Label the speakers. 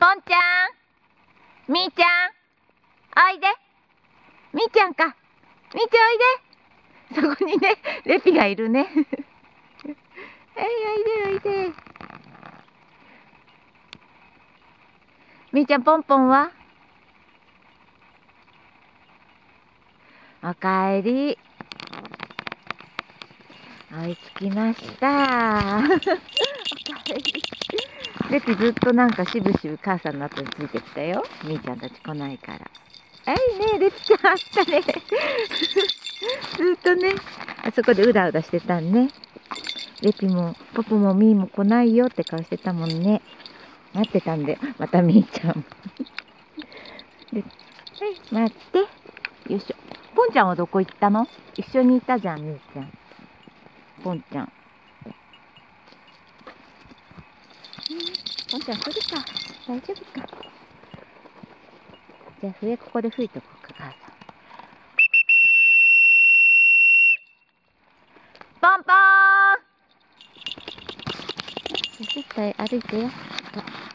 Speaker 1: ポンちゃんみーちゃんおいでみーちゃんかみーちゃんおいでそこにね、レピがいるね。はい、おいでおいで。みーちゃんポンポンは？おかえり。追いつきました。おかえり。レピずっとなんかしぶしぶ母さんの後についてきたよ。みーちゃんたち来ないから。はいね、レピちゃんあったね。ずっとね、あそこでうだうだしてたんね。レピもポポもミーも来ないよって顔してたもんね。待ってたんで、またみーちゃん。ではい、待って。よいしょ。ポンちゃんはどこ行ったの？一緒にいたじゃん、みーちゃん。ポンちゃん。ポンちゃん来るか大丈夫かじゃあ笛ここで吹いとこうか、母さん。ポンポーンじゃあちょっと歩いてよ。